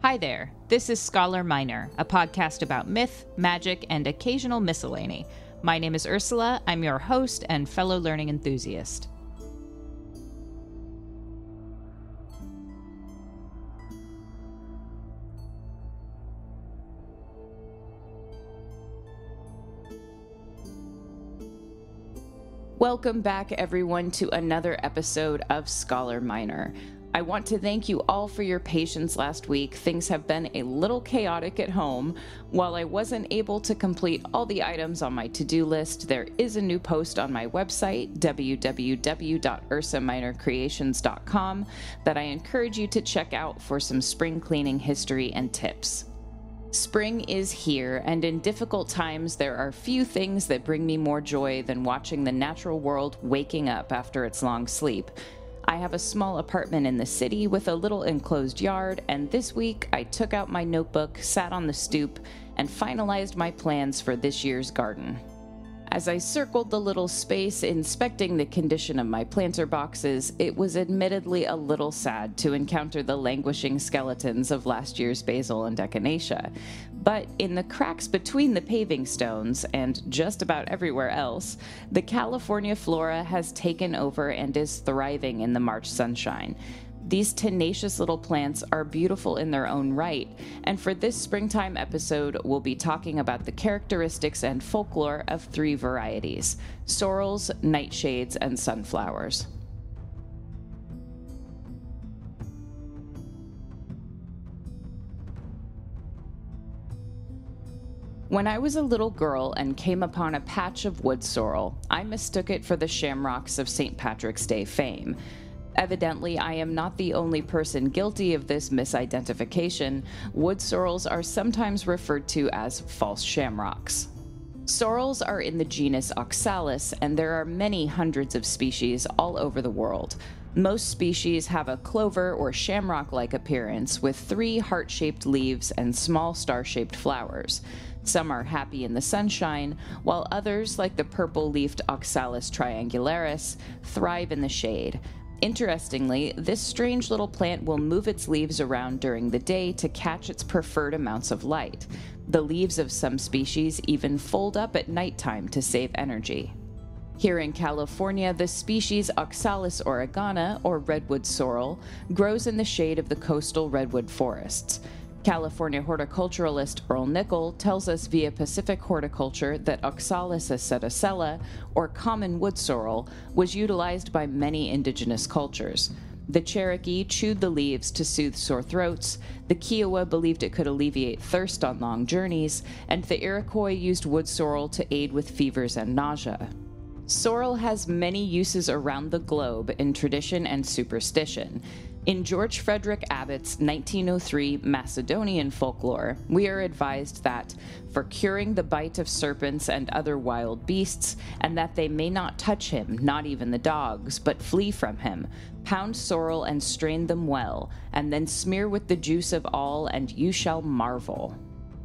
Hi there, this is Scholar Minor, a podcast about myth, magic, and occasional miscellany. My name is Ursula, I'm your host and fellow learning enthusiast. Welcome back, everyone, to another episode of Scholar Minor. I want to thank you all for your patience last week. Things have been a little chaotic at home. While I wasn't able to complete all the items on my to do list, there is a new post on my website, www.ursaminorcreations.com, that I encourage you to check out for some spring cleaning history and tips. Spring is here, and in difficult times, there are few things that bring me more joy than watching the natural world waking up after its long sleep. I have a small apartment in the city with a little enclosed yard, and this week I took out my notebook, sat on the stoop, and finalized my plans for this year's garden. As I circled the little space inspecting the condition of my planter boxes, it was admittedly a little sad to encounter the languishing skeletons of last year's basil and echinacea. But in the cracks between the paving stones and just about everywhere else, the California flora has taken over and is thriving in the March sunshine. These tenacious little plants are beautiful in their own right, and for this springtime episode, we'll be talking about the characteristics and folklore of three varieties sorrels, nightshades, and sunflowers. When I was a little girl and came upon a patch of wood sorrel, I mistook it for the shamrocks of St. Patrick's Day fame. Evidently, I am not the only person guilty of this misidentification. Wood sorrels are sometimes referred to as false shamrocks. Sorrels are in the genus Oxalis, and there are many hundreds of species all over the world. Most species have a clover or shamrock like appearance with three heart shaped leaves and small star shaped flowers. Some are happy in the sunshine, while others, like the purple leafed Oxalis triangularis, thrive in the shade. Interestingly, this strange little plant will move its leaves around during the day to catch its preferred amounts of light. The leaves of some species even fold up at nighttime to save energy. Here in California, the species Oxalis oregana, or redwood sorrel, grows in the shade of the coastal redwood forests. California horticulturalist Earl Nickell tells us via Pacific Horticulture that Oxalis acetosella, or common wood sorrel, was utilized by many indigenous cultures. The Cherokee chewed the leaves to soothe sore throats, the Kiowa believed it could alleviate thirst on long journeys, and the Iroquois used wood sorrel to aid with fevers and nausea. Sorrel has many uses around the globe in tradition and superstition. In George Frederick Abbott's 1903 Macedonian folklore, we are advised that for curing the bite of serpents and other wild beasts, and that they may not touch him, not even the dogs, but flee from him, pound sorrel and strain them well, and then smear with the juice of all, and you shall marvel.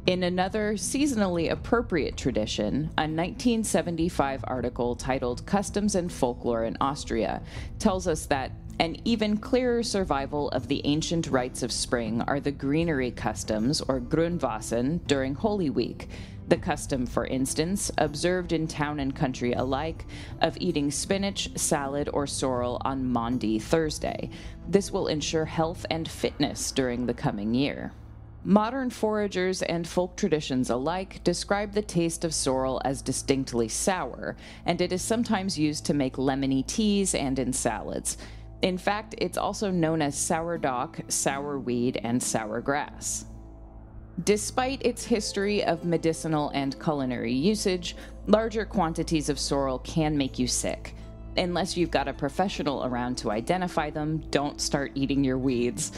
In another seasonally appropriate tradition, a 1975 article titled Customs and Folklore in Austria tells us that an even clearer survival of the ancient rites of spring are the greenery customs, or Grünwasser, during Holy Week. The custom, for instance, observed in town and country alike, of eating spinach, salad, or sorrel on Maundy Thursday. This will ensure health and fitness during the coming year. Modern foragers and folk traditions alike describe the taste of sorrel as distinctly sour, and it is sometimes used to make lemony teas and in salads. In fact, it's also known as sourdock, sourweed, and sour grass. Despite its history of medicinal and culinary usage, larger quantities of sorrel can make you sick. Unless you've got a professional around to identify them, don't start eating your weeds.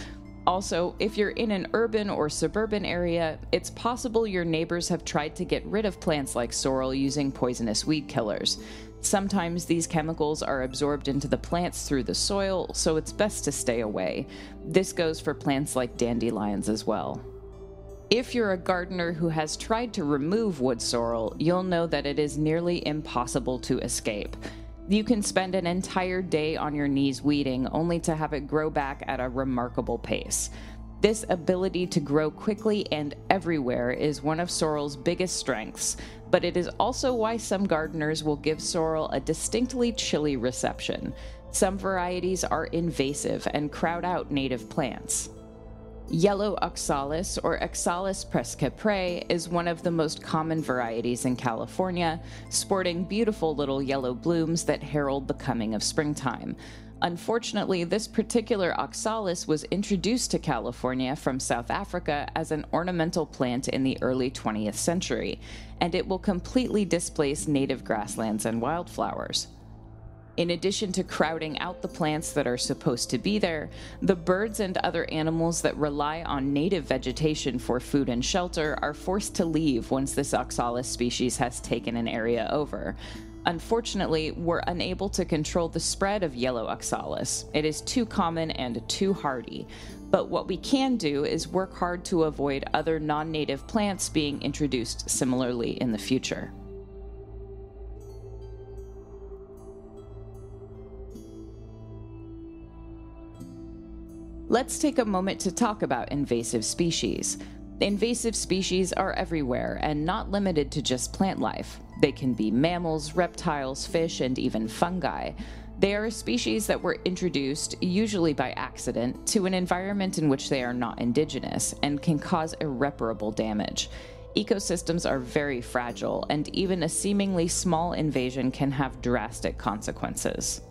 Also, if you're in an urban or suburban area, it's possible your neighbors have tried to get rid of plants like sorrel using poisonous weed killers. Sometimes these chemicals are absorbed into the plants through the soil, so it's best to stay away. This goes for plants like dandelions as well. If you're a gardener who has tried to remove wood sorrel, you'll know that it is nearly impossible to escape. You can spend an entire day on your knees weeding only to have it grow back at a remarkable pace. This ability to grow quickly and everywhere is one of sorrel's biggest strengths, but it is also why some gardeners will give sorrel a distinctly chilly reception. Some varieties are invasive and crowd out native plants. Yellow oxalis, or Oxalis pes-caprae, is one of the most common varieties in California, sporting beautiful little yellow blooms that herald the coming of springtime. Unfortunately, this particular oxalis was introduced to California from South Africa as an ornamental plant in the early 20th century, and it will completely displace native grasslands and wildflowers. In addition to crowding out the plants that are supposed to be there, the birds and other animals that rely on native vegetation for food and shelter are forced to leave once this oxalis species has taken an area over. Unfortunately, we're unable to control the spread of yellow oxalis. It is too common and too hardy. But what we can do is work hard to avoid other non native plants being introduced similarly in the future. Let's take a moment to talk about invasive species. Invasive species are everywhere and not limited to just plant life. They can be mammals, reptiles, fish, and even fungi. They are a species that were introduced, usually by accident, to an environment in which they are not indigenous and can cause irreparable damage. Ecosystems are very fragile, and even a seemingly small invasion can have drastic consequences.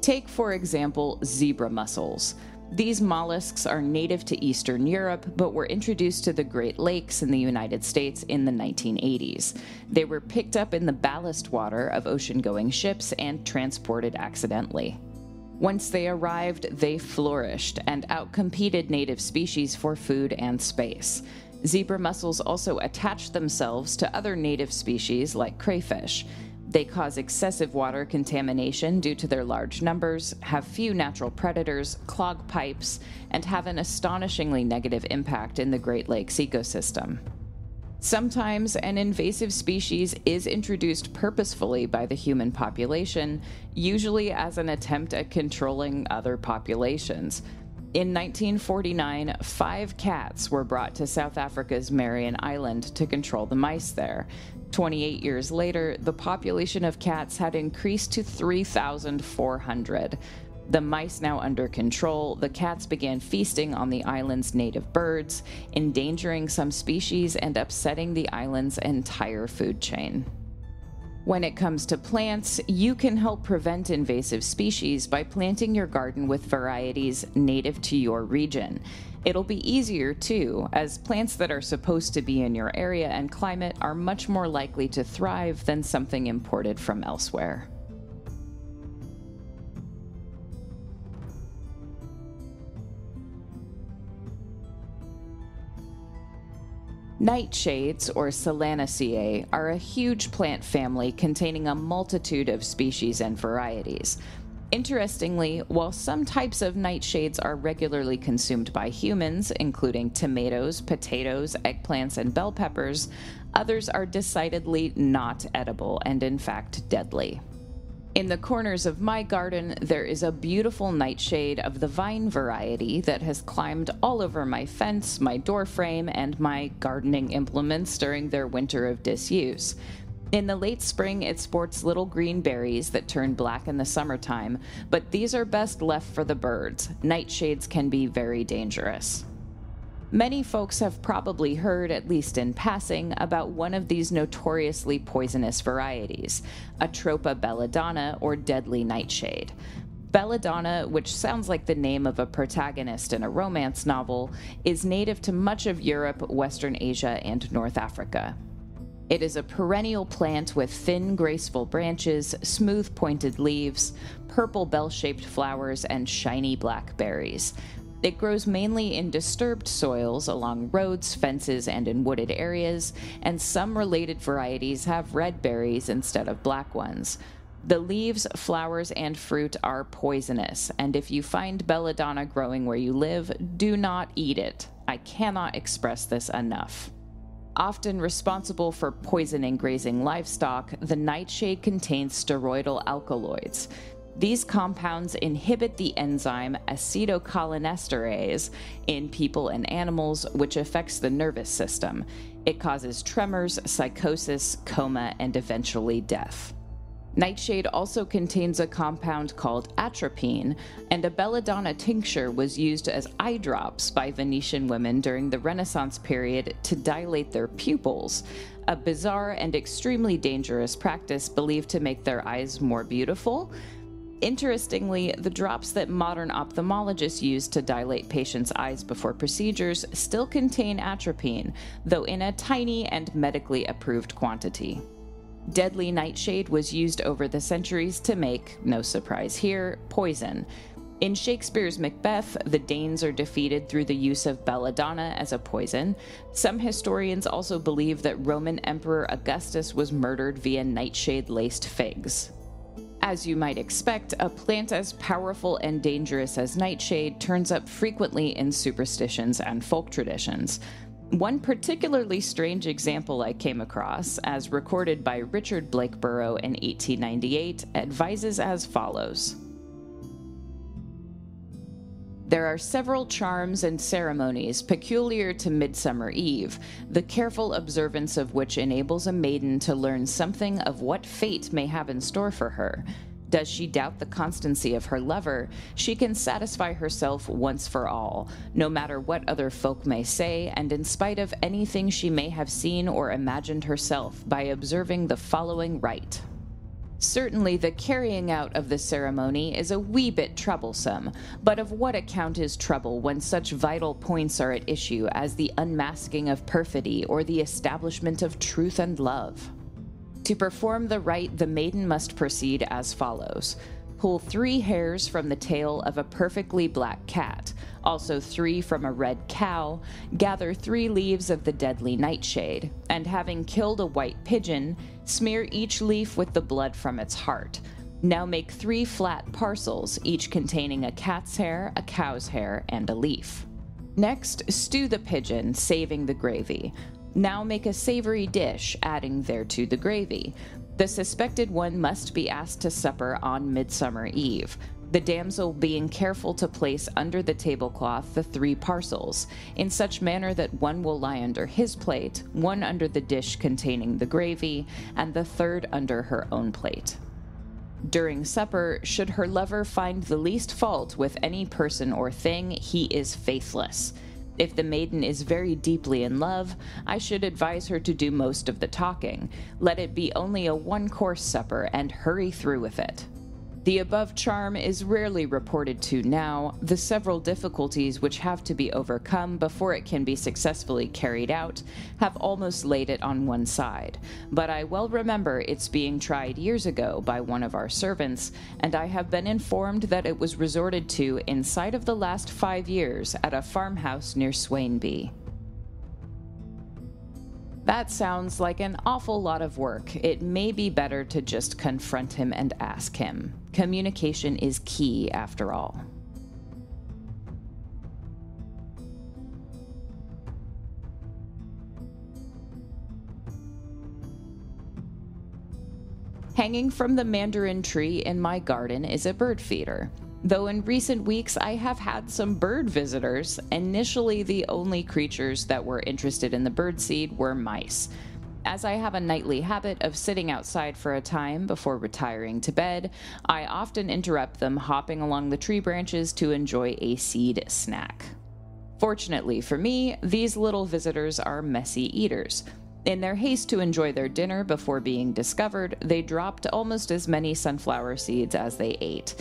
Take, for example, zebra mussels. These mollusks are native to Eastern Europe, but were introduced to the Great Lakes in the United States in the 1980s. They were picked up in the ballast water of ocean going ships and transported accidentally. Once they arrived, they flourished and outcompeted native species for food and space. Zebra mussels also attached themselves to other native species like crayfish. They cause excessive water contamination due to their large numbers, have few natural predators, clog pipes, and have an astonishingly negative impact in the Great Lakes ecosystem. Sometimes an invasive species is introduced purposefully by the human population, usually as an attempt at controlling other populations. In 1949, five cats were brought to South Africa's Marion Island to control the mice there. 28 years later, the population of cats had increased to 3,400. The mice now under control, the cats began feasting on the island's native birds, endangering some species and upsetting the island's entire food chain. When it comes to plants, you can help prevent invasive species by planting your garden with varieties native to your region. It'll be easier too, as plants that are supposed to be in your area and climate are much more likely to thrive than something imported from elsewhere. Nightshades, or Solanaceae, are a huge plant family containing a multitude of species and varieties. Interestingly, while some types of nightshades are regularly consumed by humans, including tomatoes, potatoes, eggplants, and bell peppers, others are decidedly not edible and, in fact, deadly. In the corners of my garden, there is a beautiful nightshade of the vine variety that has climbed all over my fence, my door frame, and my gardening implements during their winter of disuse. In the late spring, it sports little green berries that turn black in the summertime, but these are best left for the birds. Nightshades can be very dangerous. Many folks have probably heard, at least in passing, about one of these notoriously poisonous varieties, Atropa belladonna or deadly nightshade. Belladonna, which sounds like the name of a protagonist in a romance novel, is native to much of Europe, Western Asia, and North Africa. It is a perennial plant with thin, graceful branches, smooth pointed leaves, purple bell shaped flowers, and shiny black berries. It grows mainly in disturbed soils along roads, fences, and in wooded areas, and some related varieties have red berries instead of black ones. The leaves, flowers, and fruit are poisonous, and if you find belladonna growing where you live, do not eat it. I cannot express this enough. Often responsible for poisoning grazing livestock, the nightshade contains steroidal alkaloids. These compounds inhibit the enzyme acetylcholinesterase in people and animals, which affects the nervous system. It causes tremors, psychosis, coma, and eventually death. Nightshade also contains a compound called atropine, and a belladonna tincture was used as eye drops by Venetian women during the Renaissance period to dilate their pupils, a bizarre and extremely dangerous practice believed to make their eyes more beautiful. Interestingly, the drops that modern ophthalmologists use to dilate patients' eyes before procedures still contain atropine, though in a tiny and medically approved quantity. Deadly nightshade was used over the centuries to make, no surprise here, poison. In Shakespeare's Macbeth, the Danes are defeated through the use of belladonna as a poison. Some historians also believe that Roman Emperor Augustus was murdered via nightshade laced figs. As you might expect, a plant as powerful and dangerous as nightshade turns up frequently in superstitions and folk traditions. One particularly strange example I came across, as recorded by Richard Blakeborough in 1898, advises as follows. There are several charms and ceremonies peculiar to Midsummer Eve, the careful observance of which enables a maiden to learn something of what fate may have in store for her, does she doubt the constancy of her lover, she can satisfy herself once for all, no matter what other folk may say, and in spite of anything she may have seen or imagined herself, by observing the following rite. Certainly, the carrying out of the ceremony is a wee bit troublesome, but of what account is trouble when such vital points are at issue as the unmasking of perfidy or the establishment of truth and love? To perform the rite, the maiden must proceed as follows pull three hairs from the tail of a perfectly black cat, also three from a red cow, gather three leaves of the deadly nightshade, and having killed a white pigeon, smear each leaf with the blood from its heart. Now make three flat parcels, each containing a cat's hair, a cow's hair, and a leaf. Next, stew the pigeon, saving the gravy. Now make a savory dish, adding thereto the gravy. The suspected one must be asked to supper on Midsummer Eve, the damsel being careful to place under the tablecloth the three parcels, in such manner that one will lie under his plate, one under the dish containing the gravy, and the third under her own plate. During supper, should her lover find the least fault with any person or thing, he is faithless. If the maiden is very deeply in love, I should advise her to do most of the talking. Let it be only a one course supper and hurry through with it. The above charm is rarely reported to now, the several difficulties which have to be overcome before it can be successfully carried out have almost laid it on one side, but I well remember its being tried years ago by one of our servants, and I have been informed that it was resorted to inside of the last five years at a farmhouse near Swainby. That sounds like an awful lot of work. It may be better to just confront him and ask him. Communication is key, after all. Hanging from the mandarin tree in my garden is a bird feeder. Though in recent weeks I have had some bird visitors, initially the only creatures that were interested in the birdseed were mice. As I have a nightly habit of sitting outside for a time before retiring to bed, I often interrupt them hopping along the tree branches to enjoy a seed snack. Fortunately for me, these little visitors are messy eaters. In their haste to enjoy their dinner before being discovered, they dropped almost as many sunflower seeds as they ate.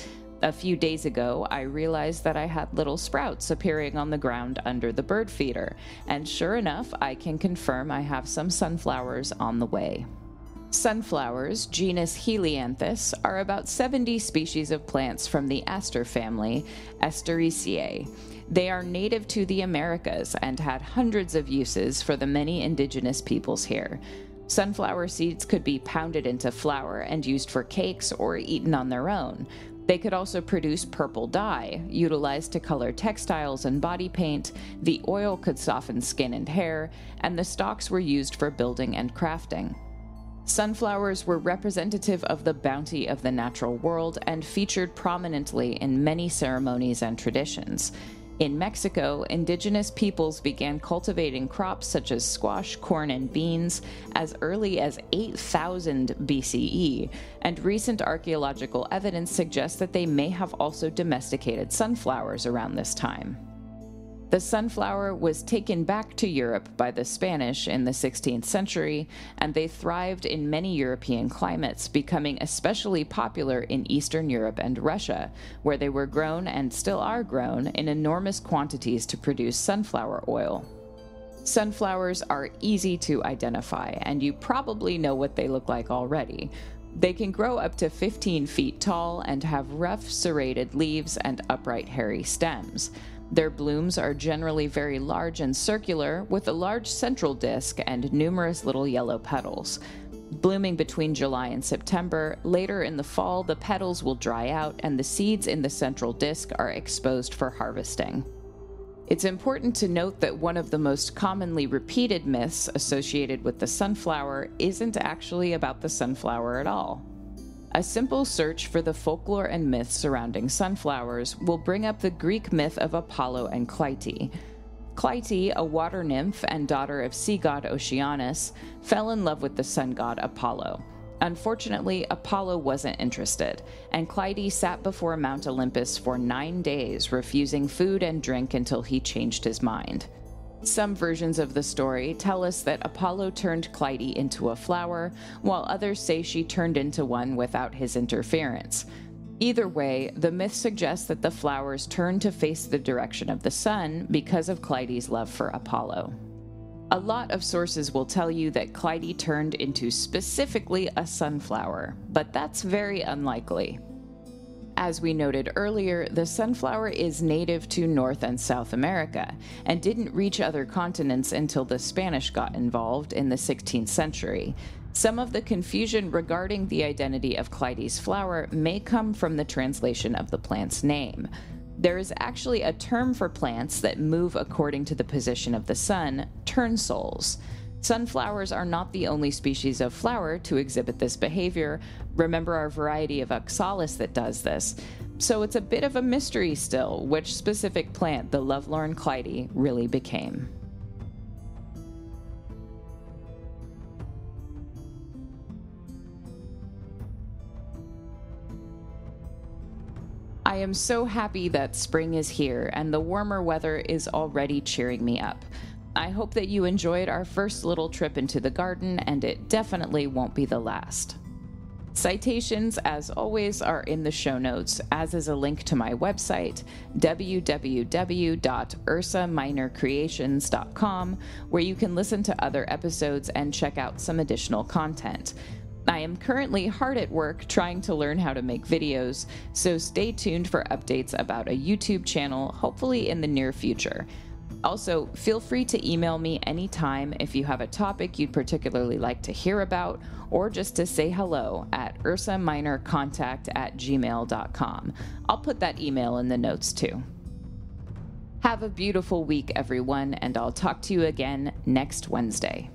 A few days ago, I realized that I had little sprouts appearing on the ground under the bird feeder, and sure enough, I can confirm I have some sunflowers on the way. Sunflowers, genus Helianthus, are about 70 species of plants from the aster family, Asteraceae. They are native to the Americas and had hundreds of uses for the many indigenous peoples here. Sunflower seeds could be pounded into flour and used for cakes or eaten on their own. They could also produce purple dye, utilized to color textiles and body paint, the oil could soften skin and hair, and the stalks were used for building and crafting. Sunflowers were representative of the bounty of the natural world and featured prominently in many ceremonies and traditions. In Mexico, indigenous peoples began cultivating crops such as squash, corn, and beans as early as 8000 BCE, and recent archaeological evidence suggests that they may have also domesticated sunflowers around this time. The sunflower was taken back to Europe by the Spanish in the 16th century, and they thrived in many European climates, becoming especially popular in Eastern Europe and Russia, where they were grown and still are grown in enormous quantities to produce sunflower oil. Sunflowers are easy to identify, and you probably know what they look like already. They can grow up to 15 feet tall and have rough, serrated leaves and upright, hairy stems. Their blooms are generally very large and circular, with a large central disc and numerous little yellow petals. Blooming between July and September, later in the fall, the petals will dry out and the seeds in the central disc are exposed for harvesting. It's important to note that one of the most commonly repeated myths associated with the sunflower isn't actually about the sunflower at all. A simple search for the folklore and myths surrounding sunflowers will bring up the Greek myth of Apollo and Clytie. Clytie, a water nymph and daughter of sea god Oceanus, fell in love with the sun god Apollo. Unfortunately, Apollo wasn't interested, and Clytie sat before Mount Olympus for nine days, refusing food and drink until he changed his mind. Some versions of the story tell us that Apollo turned Clytie into a flower, while others say she turned into one without his interference. Either way, the myth suggests that the flowers turned to face the direction of the sun because of Clytie's love for Apollo. A lot of sources will tell you that Clytie turned into specifically a sunflower, but that's very unlikely. As we noted earlier, the sunflower is native to North and South America and didn't reach other continents until the Spanish got involved in the 16th century. Some of the confusion regarding the identity of Clytie's flower may come from the translation of the plant's name. There is actually a term for plants that move according to the position of the sun, turnsols. Sunflowers are not the only species of flower to exhibit this behavior. Remember our variety of oxalis that does this. So it's a bit of a mystery still which specific plant the lovelorn Clytie really became. I am so happy that spring is here and the warmer weather is already cheering me up. I hope that you enjoyed our first little trip into the garden, and it definitely won't be the last. Citations, as always, are in the show notes, as is a link to my website, www.ursaminorcreations.com, where you can listen to other episodes and check out some additional content. I am currently hard at work trying to learn how to make videos, so stay tuned for updates about a YouTube channel, hopefully in the near future. Also, feel free to email me anytime if you have a topic you'd particularly like to hear about, or just to say hello at ursaminorcontact at gmail.com. I'll put that email in the notes too. Have a beautiful week, everyone, and I'll talk to you again next Wednesday.